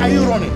are you running?